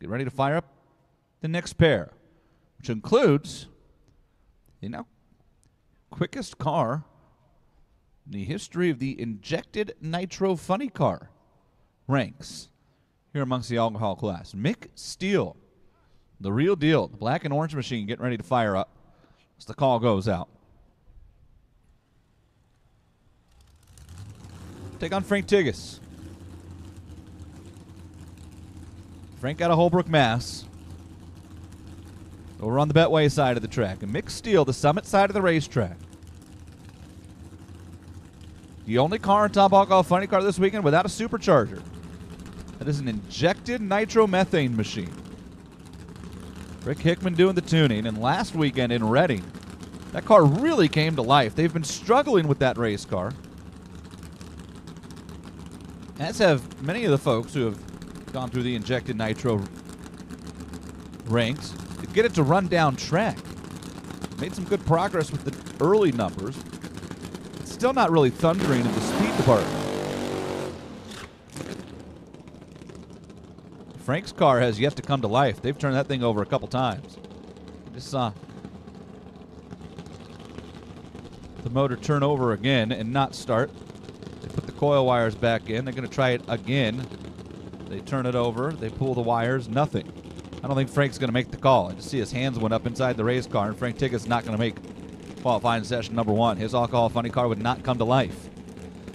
Get ready to fire up the next pair, which includes, you know, quickest car in the history of the injected nitro funny car ranks here amongst the alcohol class. Mick Steele, the real deal, the black and orange machine getting ready to fire up as the call goes out. Take on Frank Tigas. Frank out of Holbrook, Mass. Over on the Betway side of the track. And Mick Steele, the summit side of the racetrack. The only car in Top Alcohol Funny Car this weekend without a supercharger. That is an injected nitromethane machine. Rick Hickman doing the tuning, and last weekend in Reading, that car really came to life. They've been struggling with that race car, as have many of the folks who have gone through the injected nitro ranks to get it to run down track. Made some good progress with the early numbers. It's still not really thundering in the speed department. Frank's car has yet to come to life. They've turned that thing over a couple times. Just saw the motor turn over again and not start. They put the coil wires back in. They're going to try it again. They turn it over. They pull the wires. Nothing. I don't think Frank's going to make the call. I just see his hands went up inside the race car, and Frank Tiggett's not going to make qualifying session number one. His alcohol funny car would not come to life.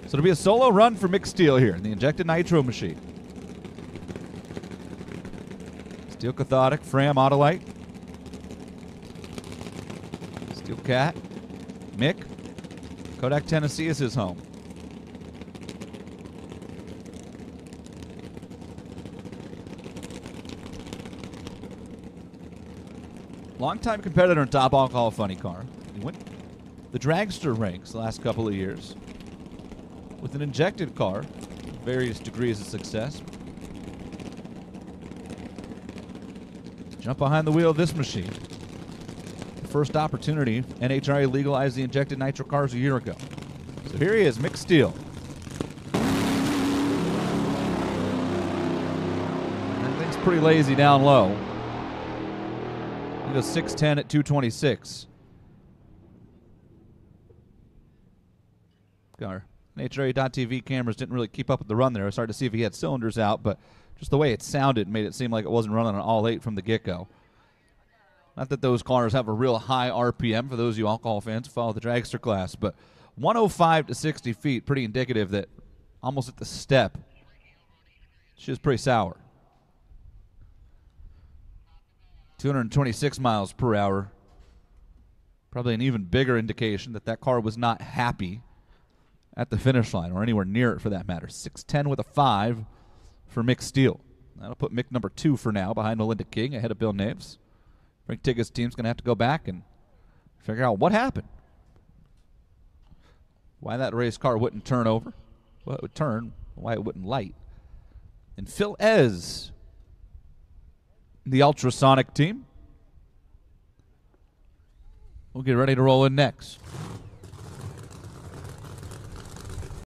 So it'll be a solo run for Mick Steele here in the injected nitro machine. Steel cathodic, Fram Autolite. Steel Cat. Mick. Kodak, Tennessee is his home. Longtime competitor in top alcohol funny car. He went the dragster ranks the last couple of years with an injected car, various degrees of success. Jump behind the wheel of this machine. The First opportunity, NHRA legalized the injected nitro cars a year ago. So here he is, Mick Steele. That thing's pretty lazy down low. He goes 6'10 at 226. Our NHRA.TV cameras didn't really keep up with the run there. I started to see if he had cylinders out, but just the way it sounded made it seem like it wasn't running on all eight from the get go. Not that those cars have a real high RPM for those of you alcohol fans who follow the dragster class, but 105 to 60 feet, pretty indicative that almost at the step, she was pretty sour. 226 miles per hour. Probably an even bigger indication that that car was not happy at the finish line or anywhere near it for that matter. 610 with a 5 for Mick Steele. That'll put Mick number two for now behind Melinda King ahead of Bill Naves. Frank Tiggett's team's going to have to go back and figure out what happened. Why that race car wouldn't turn over. Well, it would turn. Why it wouldn't light. And Phil Ez, the ultrasonic team, We'll get ready to roll in next.